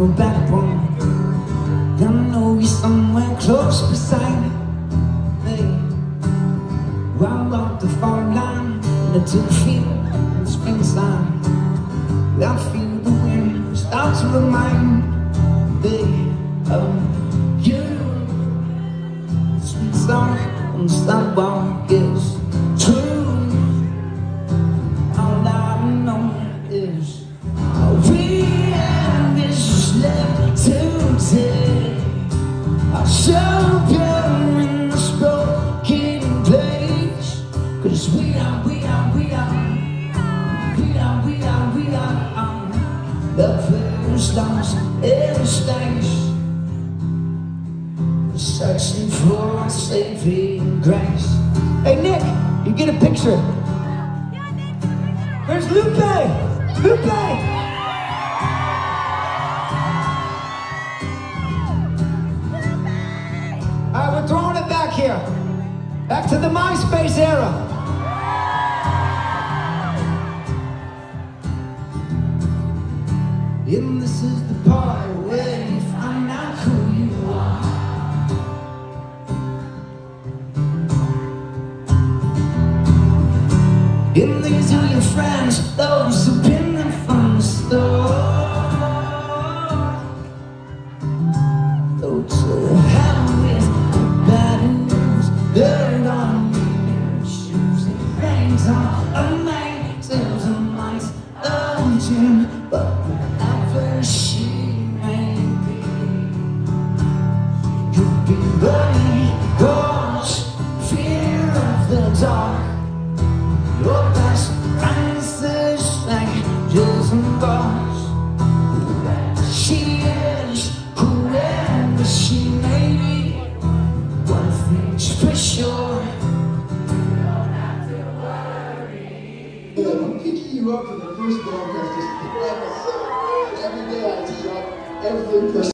no backbone. I know you're somewhere close beside me. Hey, round up the farm line, the field in springtime. I feel the wind start to remind me of um, you. Sweet song on the sidewalk is Cause we are, we are, we are. We are, we are, we are um, the first in the stage, searching for saving grace. Hey Nick, you get a picture. Where's Lupe? Lupe! Right, we're throwing it back here. Back to the MySpace era. And this is the part where you find out who you are. And these are your friends, those who've been there from the start. And rains on a night, there's a mice of June, but wherever she may be, you'll be burning ghost, fear of the dark. Your best friends are strangers and bars. She is whoever she may be. One thing's for sure. You up for the first broadcast. Just every day I tee up every person.